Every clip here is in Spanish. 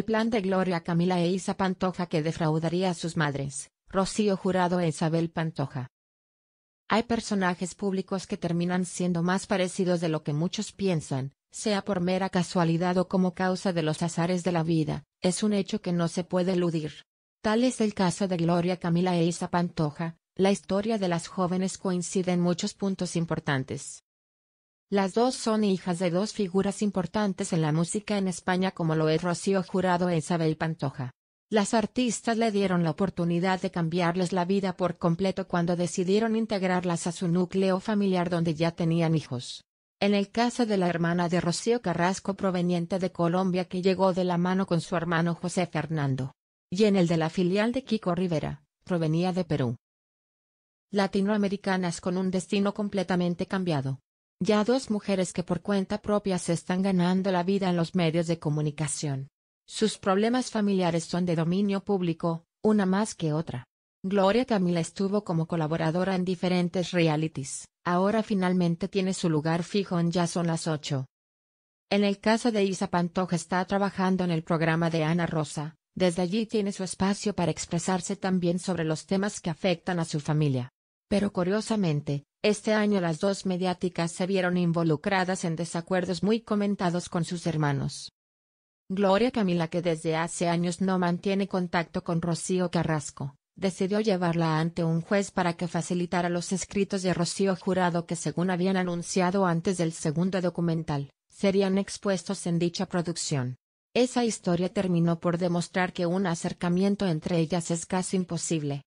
El plan de Gloria Camila e Isa Pantoja que defraudaría a sus madres, Rocío Jurado e Isabel Pantoja. Hay personajes públicos que terminan siendo más parecidos de lo que muchos piensan, sea por mera casualidad o como causa de los azares de la vida, es un hecho que no se puede eludir. Tal es el caso de Gloria Camila e Isa Pantoja, la historia de las jóvenes coincide en muchos puntos importantes. Las dos son hijas de dos figuras importantes en la música en España como lo es Rocío Jurado e Isabel Pantoja. Las artistas le dieron la oportunidad de cambiarles la vida por completo cuando decidieron integrarlas a su núcleo familiar donde ya tenían hijos. En el caso de la hermana de Rocío Carrasco proveniente de Colombia que llegó de la mano con su hermano José Fernando. Y en el de la filial de Kiko Rivera, provenía de Perú. Latinoamericanas con un destino completamente cambiado. Ya dos mujeres que por cuenta propia se están ganando la vida en los medios de comunicación. Sus problemas familiares son de dominio público, una más que otra. Gloria Camila estuvo como colaboradora en diferentes realities, ahora finalmente tiene su lugar fijo en Ya son las 8. En el caso de Isa Pantoja está trabajando en el programa de Ana Rosa, desde allí tiene su espacio para expresarse también sobre los temas que afectan a su familia. Pero curiosamente, este año las dos mediáticas se vieron involucradas en desacuerdos muy comentados con sus hermanos. Gloria Camila que desde hace años no mantiene contacto con Rocío Carrasco, decidió llevarla ante un juez para que facilitara los escritos de Rocío Jurado que según habían anunciado antes del segundo documental, serían expuestos en dicha producción. Esa historia terminó por demostrar que un acercamiento entre ellas es casi imposible.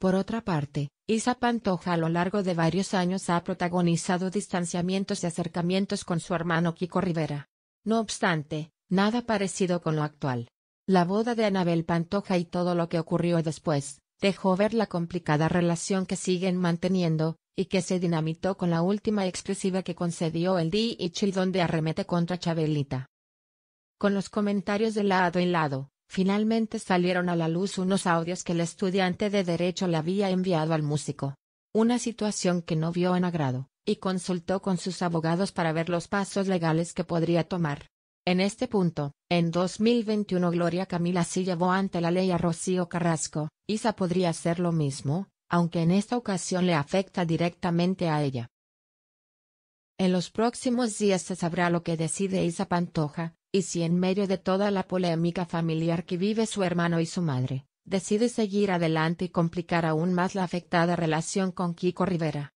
Por otra parte, Isa Pantoja a lo largo de varios años ha protagonizado distanciamientos y acercamientos con su hermano Kiko Rivera. No obstante, nada parecido con lo actual. La boda de Anabel Pantoja y todo lo que ocurrió después, dejó ver la complicada relación que siguen manteniendo, y que se dinamitó con la última expresiva que concedió el DICHIL donde arremete contra Chabelita. Con los comentarios de lado y lado, Finalmente salieron a la luz unos audios que el estudiante de Derecho le había enviado al músico. Una situación que no vio en agrado, y consultó con sus abogados para ver los pasos legales que podría tomar. En este punto, en 2021 Gloria Camila sí llevó ante la ley a Rocío Carrasco, Isa podría hacer lo mismo, aunque en esta ocasión le afecta directamente a ella. En los próximos días se sabrá lo que decide Isa Pantoja, y si en medio de toda la polémica familiar que vive su hermano y su madre, decide seguir adelante y complicar aún más la afectada relación con Kiko Rivera.